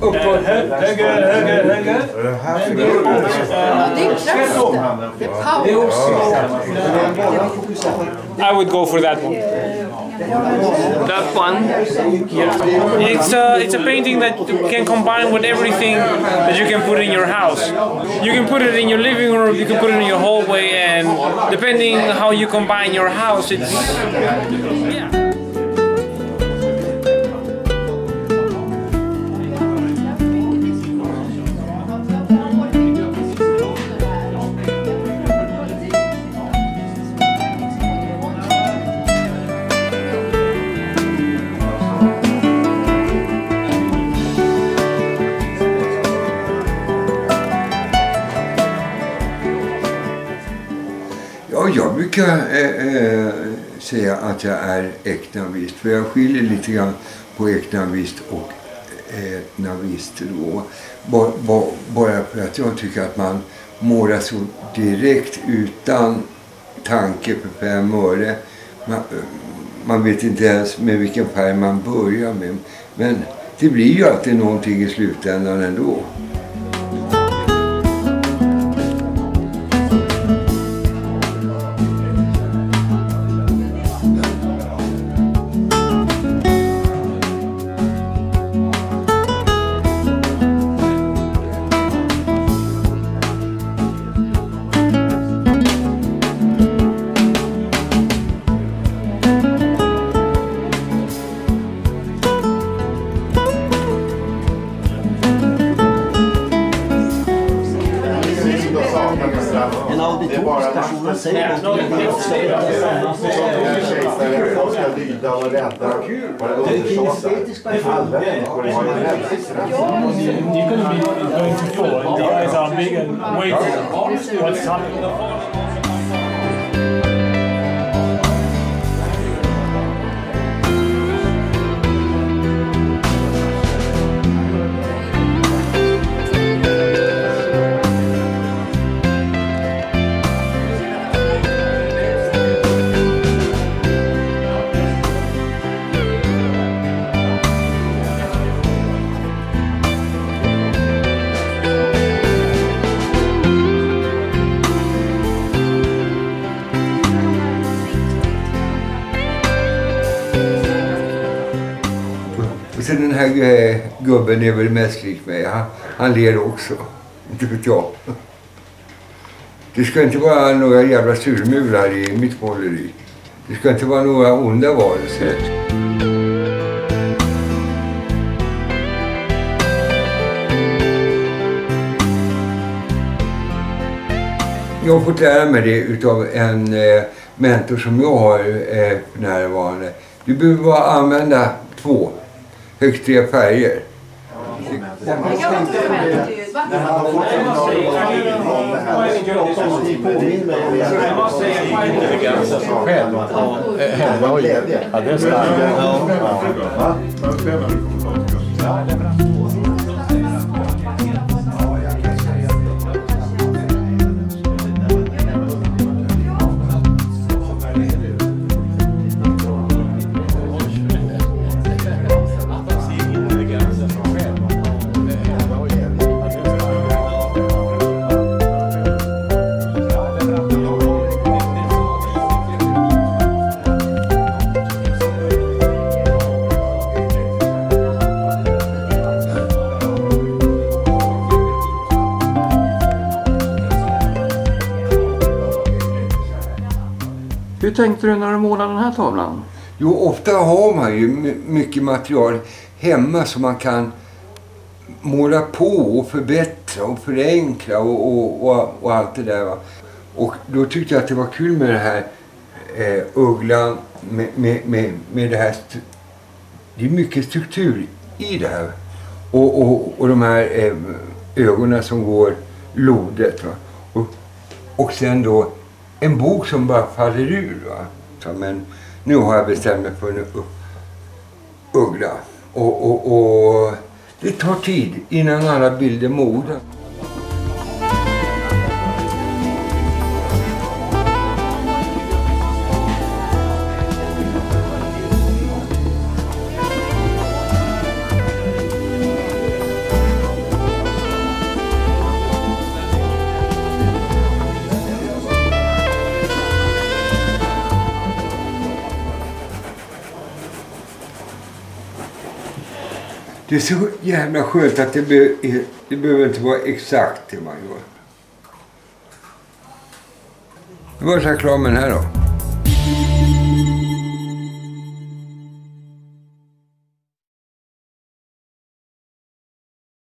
höger, höger, höger. Här Det. Det är power. I would go for that one. That one. It's a, it's a painting that you can combine with everything that you can put in your house. You can put it in your living room, you can put it in your hallway, and depending how you combine your house, it's. Yeah. Ja, jag brukar eh, eh, säga att jag är eknavist. För jag skiljer lite grann på eknavist och eh, etnavist då. Bara, bara, för att jag tycker att man målar så direkt utan tanke på fem öre. Man, man vet inte ens med vilken färg man börjar med. Men det blir ju alltid någonting i slutändan ändå. Mm. se någonting. Folk är You could be going to four. the eyes are big and waiting. What's happening? Eh, gubben är väl mest lik mig. Han, han ler också. Inte vet jag. Det ska inte vara några jävla surmular i mitt måleri. Det ska inte vara några onda varelser. Jag har fått lära mig det utav en eh, mentor som jag har eh, för närvarande. Du behöver bara använda två, högst tre färger. Det kan vara dokument. Va? Hur tänkte du när du målade den här tavlan? Jo, ofta har man ju mycket material hemma som man kan måla på och förbättra och förenkla och, och, och, och allt det där. Va? Och då tyckte jag att det var kul med det här eh, ugglan med, med, med, med det här. Det är mycket struktur i det här. Och, och, och de här eh, ögonen som går lodet. Va? Och, och sen då en bok som bara faller ur. Va? Så, men nu har jag bestämt mig för en uggla. Och, och, och det tar tid innan alla bilder mognar. Det är så jävla skönt att det, be, det behöver inte vara exakt det man gör. Jag var jag klar med den här då.